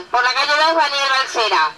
por la calle de Daniel Balsera.